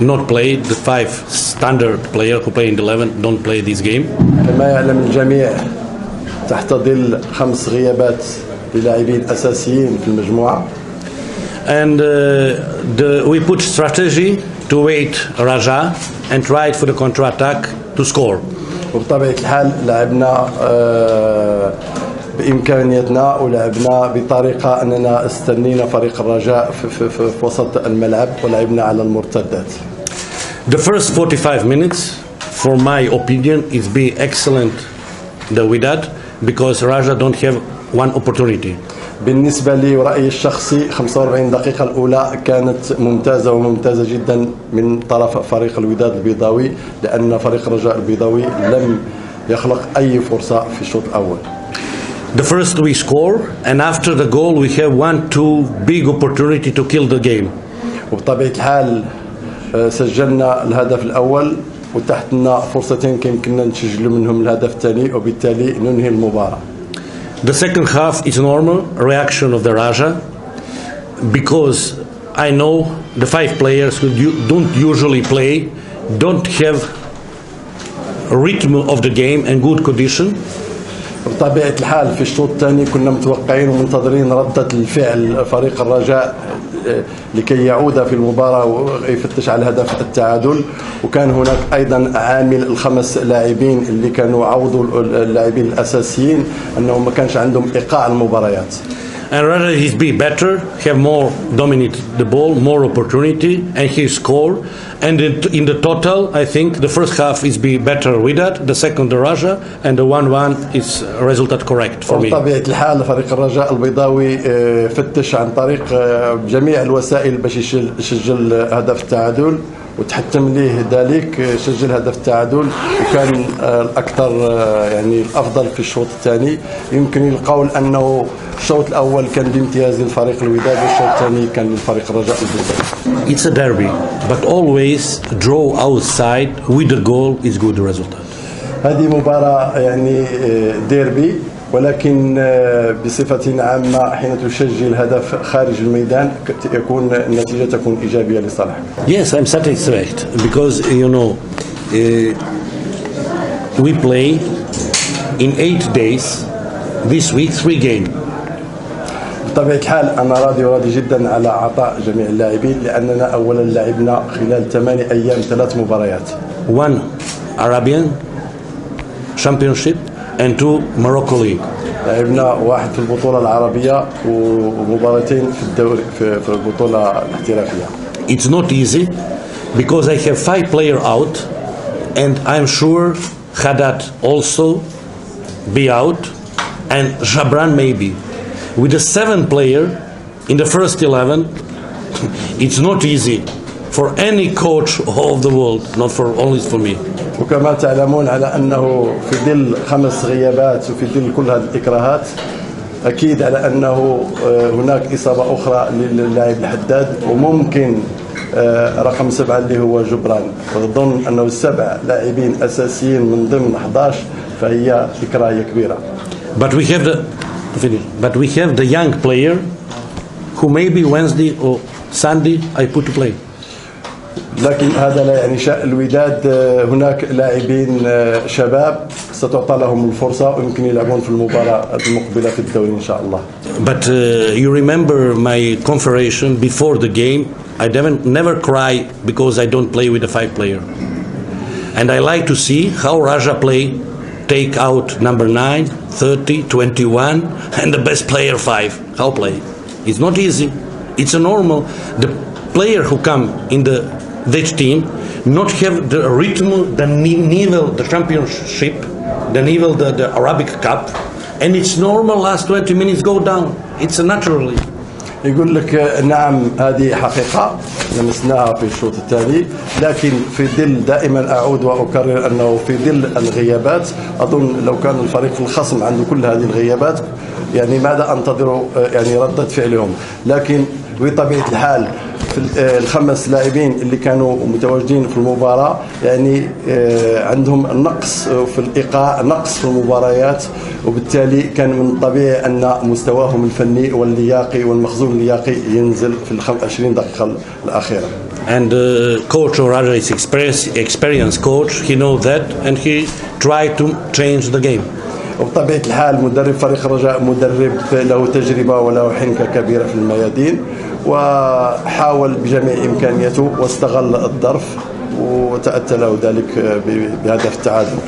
not play. The five standard players who play in the 11 don't play this game. كما يعلم الجميع تحت ظل خمس غيابات للاعبين اساسيين في المجموعة And uh, the, we put strategy to wait Raja and try for the counter-attack to score. وبطبيعة الحال لعبنا آه، بامكانياتنا ولعبنا بطريقة أننا استنينا فريق الرجاء في, في, في, في وسط الملعب ولعبنا على المرتدات The first 45 minutes, for my opinion, is be excellent the Widad because Raja don't have one opportunity. بالنسبة لي ورأيي الشخصي 45 دقيقة الأولى كانت ممتازة وممتازة جدا من طرف فريق الوداد البيضاوي لأن فريق الرجاء البيضاوي لم يخلق أي فرصة في الشوط الأول The first we score, and after the goal we have one, two big opportunity to kill the game. وبطبيعة الحال آه، سجلنا الهدف الأول وتحت لنا فرصتين كان كنا نسجلوا منهم الهدف الثاني وبالتالي ننهي المباراة The second half is normal reaction of the Raja because I know the five players who don't usually play don't have rhythm of the game and good condition. بطبيعة الحال في الشوط الثاني كنا متوقعين ومنتظرين ردة الفعل فريق الرجاء آه، لكي يعود في المباراة ويفتش على هدف التعادل. وكان هناك أيضا عامل الخمس لاعبين اللي كانوا عوضوا اللاعبين الأساسيين أنهم ما كانش عندهم إيقاع المباريات. And rather he's be better, have more dominate the ball, more opportunity, and he score. And in, in the total, I think the first half is be better with that, the second the Raja, and the one-one is result correct for me. بطبيعة الحال فريق الرجاء البيضاوي آه، فتش عن طريق آه، جميع الوسائل باش يشل- يسجل هدف التعادل وتحتم ليه ذلك آه، سجل هدف التعادل وكان آه، الأكثر آه، يعني الأفضل في الشوط الثاني. يمكن القول أنه الشوط الأول كان بامتياز للفريق الوداد والشوط الثاني كان للفريق الرجاء البيضاوي It's a derby, but always draw outside with the goal is good result. هذه مباراة يعني ديربي. ولكن آه، بصفة عامة حين تسجل هدف خارج الميدان يكون النتيجة تكون إيجابية لصالحك Yes, I'm satisfied because you know uh, we play in eight days this week three game. بطبيعة الحال أنا راضي وراضي جدا على عطاء جميع اللاعبين لأننا أولا لعبنا خلال ثمانية أيام ثلاث مباريات One Arabian Championship and two Morocco League. لعبنا واحد في البطولة العربية ومباراتين في الدوري في, في البطولة الاحترافية It's not easy because I have five player out and I'm sure Haddad also be out and Jabran maybe. With the seven player in the first 11, it's not easy for any coach of the world, not for only for me. وكما تعلمون على أنه في ظل خمس غيابات وفي ظل كل هذه الإكراهات أكيد على أنه آه، هناك إصابة أخرى للاعب الحداد وممكن آه، رقم سبعة اللي هو جبران وأظن أنه السبع لاعبين أساسيين من ضمن 11 فهي إكراهية كبيرة But we have the. But we have the young player who maybe Wednesday or Sunday I put to play. لكن هذا لا يعني شأن الوداد آه، هناك لاعبين آه، شباب ستعطى لهم الفرصة ويمكن يلعبون في المباراة المقبلة في الدوري إن شاء الله But uh, you remember my conversation before the game. I never, never cry because I don't play with the five player. And I like to see how Raja play, take out number 9, 30, 21, and the best player 5. How play? It's not easy. It's a normal. The player who come in the that team not have the rhythm, the level, the championship, the level, the, the Arabic Cup, and it's normal last 20 minutes go down. It's naturally. يقول لك نعم هذه حقيقة لمسناها في الشوط الثاني لكن في ظل دائما أعود وأكرر أنه في ظل الغيابات أظن لو كان الفريق الخصم عنده كل هذه الغيابات يعني ماذا أنتظر يعني ردة فعلهم لكن بطبيعة الحال في الخمس لاعبين اللي كانوا متواجدين في المباراة يعني عندهم نقص في الإيقاع نقص في المباريات وبالتالي كان من الطبيعي أن مستواهم الفني واللياقي والمخزون اللياقي ينزل في ال 20 دقيقة الأخيرة And uh, coach Raja is express, experienced coach. He knows that, and he tried to change the game. وبطبيعة الحال مدرب فريق الرجاء مدرب له تجربة وله حنكة كبيرة في الميادين وحاول بجميع إمكانياته واستغل الظرف وتأتى له ذلك بهدف التعادل.